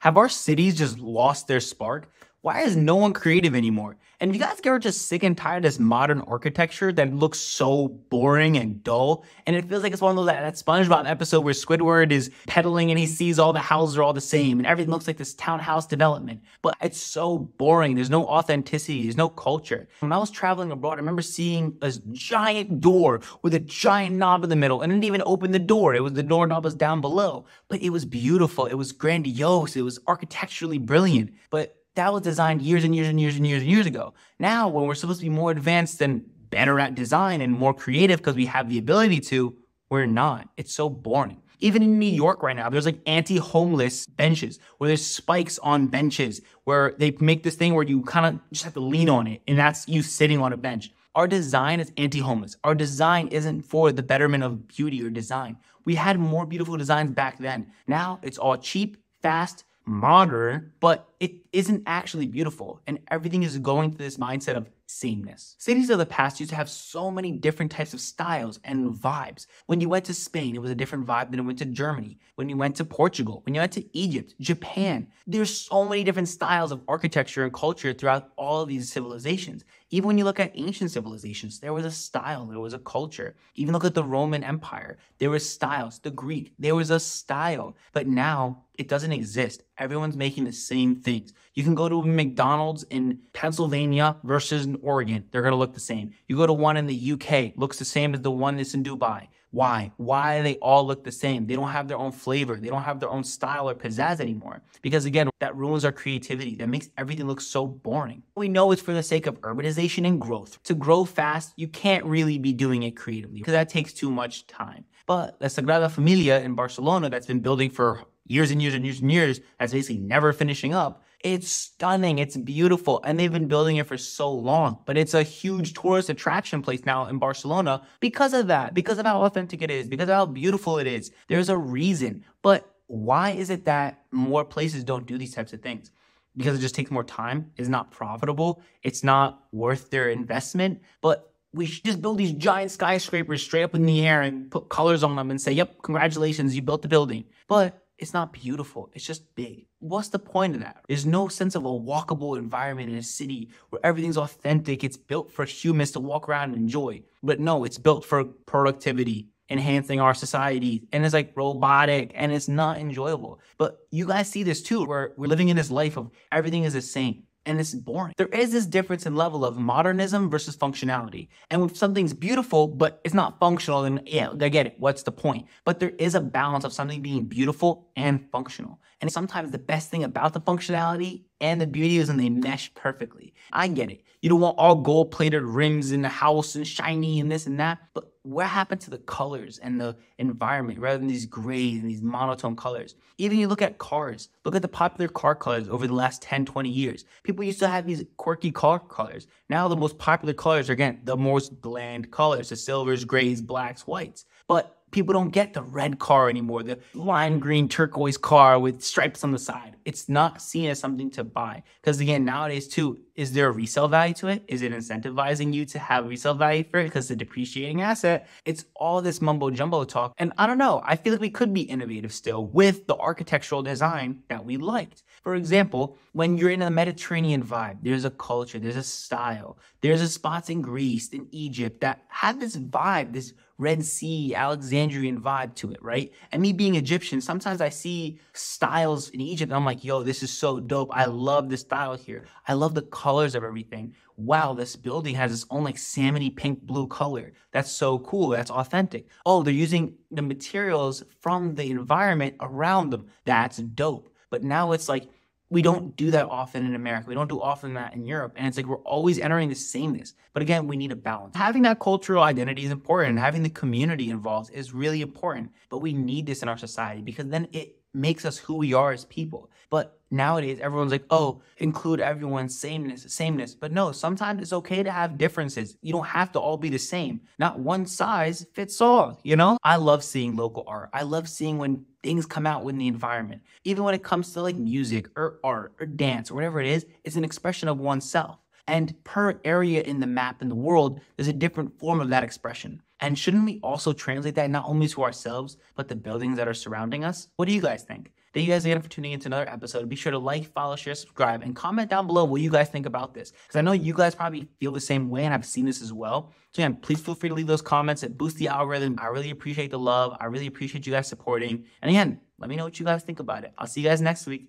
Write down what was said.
Have our cities just lost their spark? Why is no one creative anymore? And if you guys get just sick and tired of this modern architecture that looks so boring and dull, and it feels like it's one of those that, that SpongeBob episode where Squidward is pedaling and he sees all the houses are all the same and everything looks like this townhouse development, but it's so boring. There's no authenticity. There's no culture. When I was traveling abroad, I remember seeing a giant door with a giant knob in the middle, and it didn't even open the door. It was the doorknob was down below, but it was beautiful. It was grandiose. It was architecturally brilliant, but that was designed years and years and years and years and years ago. Now, when we're supposed to be more advanced and better at design and more creative because we have the ability to, we're not. It's so boring. Even in New York right now, there's like anti-homeless benches where there's spikes on benches where they make this thing where you kind of just have to lean on it, and that's you sitting on a bench. Our design is anti-homeless. Our design isn't for the betterment of beauty or design. We had more beautiful designs back then. Now it's all cheap, fast, modern, but it isn't actually beautiful. And everything is going to this mindset of sameness. Cities of the past used to have so many different types of styles and vibes. When you went to Spain, it was a different vibe than it went to Germany. When you went to Portugal, when you went to Egypt, Japan, there's so many different styles of architecture and culture throughout all of these civilizations. Even when you look at ancient civilizations, there was a style, there was a culture. Even look at the Roman Empire, there were styles. The Greek, there was a style. But now it doesn't exist. Everyone's making the same things. You can go to McDonald's in Pennsylvania versus in Oregon. They're going to look the same. You go to one in the UK, looks the same as the one that's in Dubai. Why? Why they all look the same? They don't have their own flavor. They don't have their own style or pizzazz anymore. Because again, that ruins our creativity. That makes everything look so boring. We know it's for the sake of urbanization and growth. To grow fast, you can't really be doing it creatively because that takes too much time. But the Sagrada Familia in Barcelona that's been building for years and years and years and years, that's basically never finishing up. It's stunning. It's beautiful. And they've been building it for so long. But it's a huge tourist attraction place now in Barcelona because of that, because of how authentic it is, because of how beautiful it is. There's a reason. But why is it that more places don't do these types of things? Because it just takes more time, it's not profitable, it's not worth their investment. But we should just build these giant skyscrapers straight up in the air and put colors on them and say, yep, congratulations, you built the building. But it's not beautiful. It's just big. What's the point of that? There's no sense of a walkable environment in a city where everything's authentic. It's built for humans to walk around and enjoy. But no, it's built for productivity, enhancing our society. And it's like robotic and it's not enjoyable. But you guys see this too, where we're living in this life of everything is the same and it's boring. There is this difference in level of modernism versus functionality. And if something's beautiful, but it's not functional, then yeah, I get it. What's the point? But there is a balance of something being beautiful and functional. And sometimes the best thing about the functionality and the beauty is when they mesh perfectly. I get it. You don't want all gold plated rims in the house and shiny and this and that, but what happened to the colors and the environment rather than these grays and these monotone colors? Even you look at cars, look at the popular car colors over the last 10, 20 years. People used to have these quirky car colors. Now the most popular colors are again the most bland colors, the silvers, grays, blacks, whites. But people don't get the red car anymore, the lime green turquoise car with stripes on the side. It's not seen as something to buy. Because again, nowadays too, is there a resale value to it? Is it incentivizing you to have resale value for it because it's a depreciating asset? It's all this mumbo jumbo talk. And I don't know, I feel like we could be innovative still with the architectural design that we liked. For example, when you're in a Mediterranean vibe, there's a culture, there's a style, there's a spots in Greece, in Egypt that have this vibe, this Red Sea, Alexandrian vibe to it, right? And me being Egyptian, sometimes I see styles in Egypt and I'm like, yo, this is so dope. I love this style here. I love the colors of everything. Wow, this building has its own like salmony pink blue color. That's so cool. That's authentic. Oh, they're using the materials from the environment around them. That's dope. But now it's like we don't do that often in America. We don't do often that in Europe. And it's like we're always entering the sameness. But again, we need a balance. Having that cultural identity is important. Having the community involved is really important. But we need this in our society because then it makes us who we are as people. But nowadays, everyone's like, oh, include everyone's sameness, sameness. But no, sometimes it's okay to have differences. You don't have to all be the same. Not one size fits all, you know? I love seeing local art. I love seeing when things come out in the environment. Even when it comes to like music or art or dance or whatever it is, it's an expression of oneself. And per area in the map in the world, there's a different form of that expression. And shouldn't we also translate that not only to ourselves, but the buildings that are surrounding us? What do you guys think? Thank you guys again for tuning into another episode. Be sure to like, follow, share, subscribe, and comment down below what you guys think about this. Because I know you guys probably feel the same way and I've seen this as well. So again, please feel free to leave those comments. It boosts the algorithm. I really appreciate the love. I really appreciate you guys supporting. And again, let me know what you guys think about it. I'll see you guys next week.